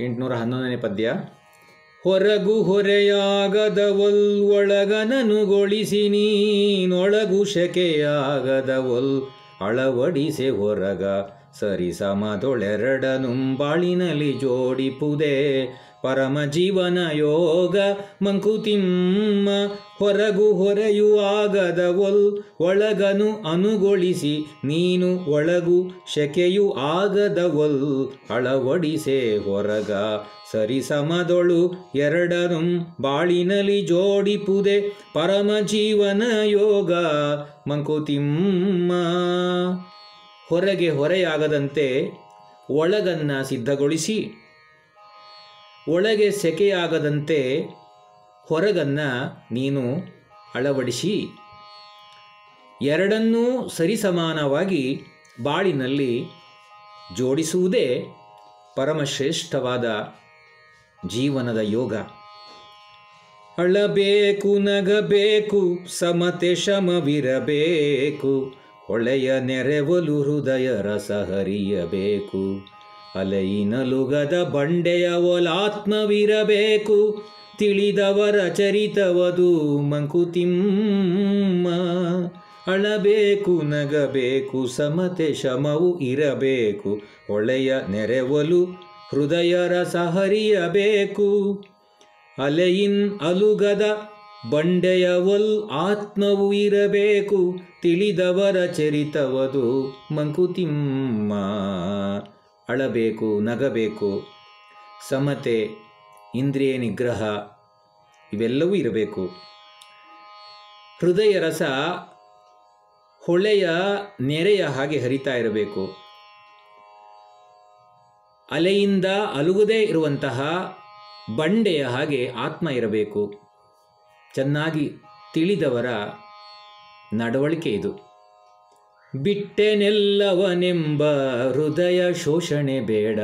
ಎಂಟುನೂರ ಹನ್ನೊಂದನೇ ಪದ್ಯ. ಹೊರಗು ಹೊರೆಯಾಗದವಲ್ ಒಳಗನನುಗೊಳಿಸಿ ನೀನೊಳಗು ಶಕೆಯಾಗದವಲ್ ಅಳವಡಿಸೆ ಹೊರಗ ಸರಿಸಮದೊಳೆರಡನು ಬಾಳಿನಲ್ಲಿ ಜೋಡಿಪುದೆ. ಪರಮ ಜೀವನ ಯೋಗ ಮಂಕುತಿಮ್ಮ ಹೊರಗು ಹೊರೆಯೂ ಆಗದವಲ್ ಒಳಗನು ಅನುಗೊಳಿಸಿ ನೀನು ಒಳಗು ಶಕೆಯು ಆಗದವಲ್ ಅಳವಡಿಸೆ ಹೊರಗ ಸರಿಸಮದೊಳು ಎರಡನು ಬಾಳಿನಲಿ ಜೋಡಿಪುದೆ ಪರಮ ಜೀವನ ಯೋಗ ಮಂಕುತಿಮ್ಮ. ಹೊರಗೆ ಹೊರೆಯಾಗದಂತೆ ಒಳಗನ್ನ ಸಿದ್ಧಗೊಳಿಸಿ ಒಳಗೆ ಸೆಕೆಯಾಗದಂತೆ ಹೊರಗನ್ನ ನೀನು ಅಳವಡಿಸಿ, ಎರಡನ್ನೂ ಸರಿಸಮಾನವಾಗಿ ಬಾಳಿನಲ್ಲಿ ಜೋಡಿಸುವುದೇ ಪರಮಶ್ರೇಷ್ಠವಾದ ಜೀವನದ ಯೋಗ. ಅಳಬೇಕು, ನಗಬೇಕು, ಸಮತೆ, ಶಮವಿರಬೇಕು ಹೊಳೆಯ ನೆರೆವಲು ಹೃದಯ ರಸ ಹರಿಯಬೇಕು. ಅಲೆಯಿನಲುಗದ ಬಂಡೆಯ ಒಲಾತ್ಮವಿರಬೇಕು. ತಿಳಿದವರ ಚರಿತವದು ಮಂಕುತಿಮ್ಮ. ಅಳಬೇಕು, ನಗಬೇಕು, ಸಮತೆ, ಶಮವು ಇರಬೇಕು. ಒಳೆಯ ನೆರೆವಲು, ಹೃದಯ ರಸ ಹರಿಯಬೇಕು. ಅಲೆಯಿನ್ ಅಲುಗದ ಬಂಡೆಯವಲ್ ಆತ್ಮವು ಇರಬೇಕು. ತಿಳಿದವರ ಚರಿತವದು ಮಂಕುತಿಮ್ಮ. ಅಳಬೇಕು, ನಗಬೇಕು, ಸಮತೆ, ಇಂದ್ರಿಯ ನಿಗ್ರಹ ಇವೆಲ್ಲವೂ ಇರಬೇಕು. ಹೃದಯ ರಸ ಹೊಳೆಯ ನೆರೆಯ ಹಾಗೆ ಹರಿತಾ ಇರಬೇಕು. ಅಲೆಯಿಂದ ಅಲುಗದೇ ಇರುವಂತಹ ಬಂಡೆಯ ಹಾಗೆ ಆತ್ಮ ಇರಬೇಕು. ಚೆನ್ನಾಗಿ ತಿಳಿದವರ ನಡವಳಿಕೆ ಇದು. ಬಿಟ್ಟೆನೆಲ್ಲವನೆಂಬ ಹೃದಯ ಶೋಷಣೆ ಬೇಡ.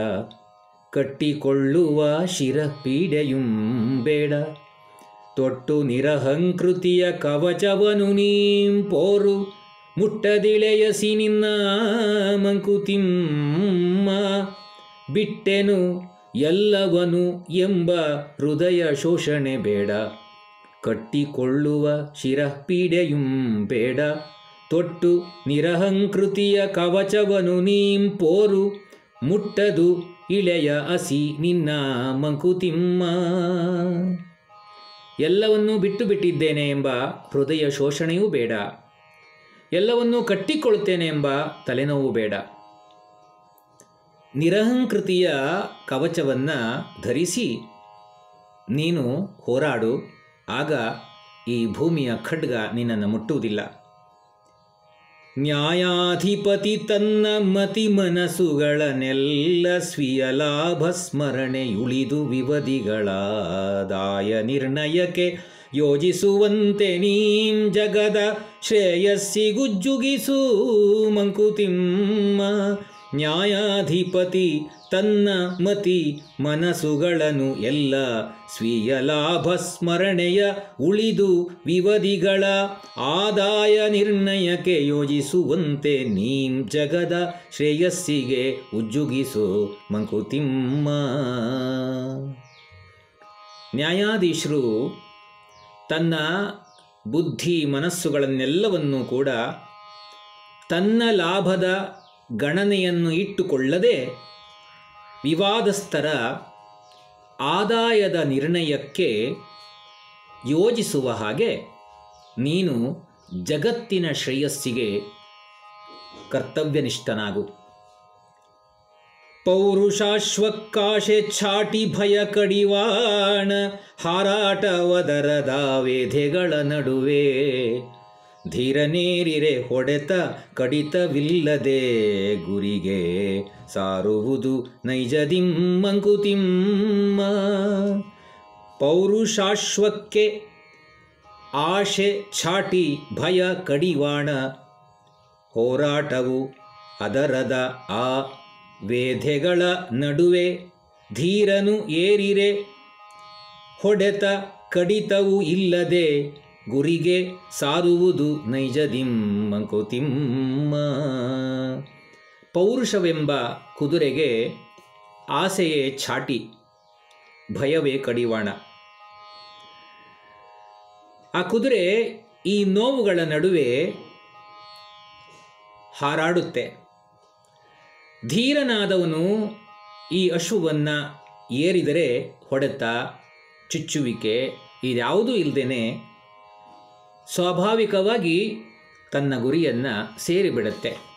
ಕಟ್ಟಿಕೊಳ್ಳುವ ಶಿರಪೀಡೆಯುಂ ಬೇಡ. ತೊಟ್ಟು ನಿರಹಂಕೃತಿಯ ಕವಚವನು ನೀಂ ಪೋರು. ಮುಟ್ಟದಿಳೆಯಸಿ ನಿನ್ನ ಮಂಕುತಿಮ್ಮ. ಬಿಟ್ಟೆನು ಎಲ್ಲವನು ಎಂಬ ಹೃದಯ ಶೋಷಣೆ ಬೇಡ. ಕಟ್ಟಿಕೊಳ್ಳುವ ಶಿರಪೀಡೆಯುಂ ಬೇಡ. ತೊಟ್ಟು ನಿರಹಂಕೃತಿಯ ಕವಚವನು ನೀಂ ಪೋರು, ಮುಟ್ಟದು ಇಳೆಯ ಅಸಿ ನಿನ್ನ ಮಂಕುತಿಮ್ಮ. ಎಲ್ಲವನ್ನೂ ಬಿಟ್ಟು ಬಿಟ್ಟಿದ್ದೇನೆ ಎಂಬ ಹೃದಯ ಶೋಷಣೆಯೂ ಬೇಡ. ಎಲ್ಲವನ್ನೂ ಕಟ್ಟಿಕೊಳ್ಳುತ್ತೇನೆ ಎಂಬ ತಲೆನೋವು ಬೇಡ. ನಿರಹಂಕೃತಿಯ ಕವಚವನ್ನು ಧರಿಸಿ ನೀನು ಹೋರಾಡು, ಆಗ ಈ ಭೂಮಿಯ ಖಡ್ಗ ನಿನ್ನನ್ನು ಮುಟ್ಟುವುದಿಲ್ಲ. ನ್ಯಾಯಾಧಿಪತಿ ತನ್ನ ಮತಿ ಮನಸ್ಸುಗಳನ್ನೆಲ್ಲ ಸ್ವೀಯ ಲಾಭ ಸ್ಮರಣೆಯುಳಿದು ವಿವಧಿಗಳಾದಾಯ ನಿರ್ಣಯಕ್ಕೆ ಯೋಜಿಸುವಂತೆ ನೀಂ ಜಗದ ಶ್ರೇಯಸ್ಸಿಗುಜ್ಜುಗಿಸು ಮಂಕುತಿಮ್ಮ ನ್ಯಾಯಾಧಿಪತಿ ತನ್ನ ಮತಿ ಮನಸ್ಸುಗಳನ್ನು ಎಲ್ಲ ಸ್ವೀಯ ಲಾಭ ಸ್ಮರಣೆಯ ಉಳಿದು ವಿವಧಿಗಳ ಆದಾಯ ನಿರ್ಣಯಕ್ಕೆ ಯೋಜಿಸುವಂತೆ ನೀಂ ಜಗದ ಶ್ರೇಯಸ್ಸಿಗೆ ಉಜ್ಜುಗಿಸು ಮಂಕುತಿಮ್ಮ. ನ್ಯಾಯಾಧೀಶರು ತನ್ನ ಬುದ್ಧಿ ಮನಸ್ಸುಗಳನ್ನೆಲ್ಲವನ್ನೂ ಕೂಡ ತನ್ನ ಲಾಭದ ಗಣನೆಯನ್ನು ಇಟ್ಟುಕೊಳ್ಳದೆ ವಿವಾದಸ್ಥರ ಆದಾಯದ ನಿರ್ಣಯಕ್ಕೆ ಯೋಜಿಸುವ ಹಾಗೆ ನೀನು ಜಗತ್ತಿನ ಶ್ರೇಯಸ್ಸಿಗೆ ಕರ್ತವ್ಯನಿಷ್ಠನಾಗು. ಪೌರುಷಾಶ್ವಕಾಶೆ ಛಾಟಿ ಭಯ ಕಡಿವಾಣ ಹಾರಾಟವದರದ ವೇಧೆಗಳ ನಡುವೆ ಧೀರನೇರಿರೆ ಹೊಡೆತ ಕಡಿತವಿಲ್ಲದೆ ಗುರಿಗೆ ಸಾರುವುದು ನೈಜದಿಮ್ಮಂಕುತಿಮ್ಮ ಪೌರುಷಾಶ್ವಕ್ಕೆ ಆಶೆ ಛಾಟಿ ಭಯ ಕಡಿವಾಣ. ಹೋರಾಟವು ಅದರದ ಆ ವೇಧೆಗಳ ನಡುವೆ ಧೀರನು ಏರಿರೆ ಹೊಡೆತ ಕಡಿತವು ಇಲ್ಲದೆ ಗುರಿಗೆ ಸಾರುವುದು ನೈಜದಿಂ ಕೋತಿಮ್ಮ ಪೌರುಷವೆಂಬ ಕುದುರೆಗೆ ಆಸೆಯೇ ಛಾಟಿ, ಭಯವೇ ಕಡಿವಾಣ. ಆ ಕುದುರೆ ಈ ನೋವುಗಳ ನಡುವೆ ಹಾರಾಡುತ್ತೆ. ಧೀರನಾದವನು ಈ ಅಶ್ವವನ್ನು ಏರಿದರೆ ಹೊಡೆತ, ಚುಚ್ಚುವಿಕೆ, ಇದ್ಯಾವುದೂ ಇಲ್ಲದೇನೆ ಸ್ವಾಭಾವಿಕವಾಗಿ ತನ್ನ ಗುರಿಯನ್ನು ಸೇರಿಬಿಡುತ್ತೆ.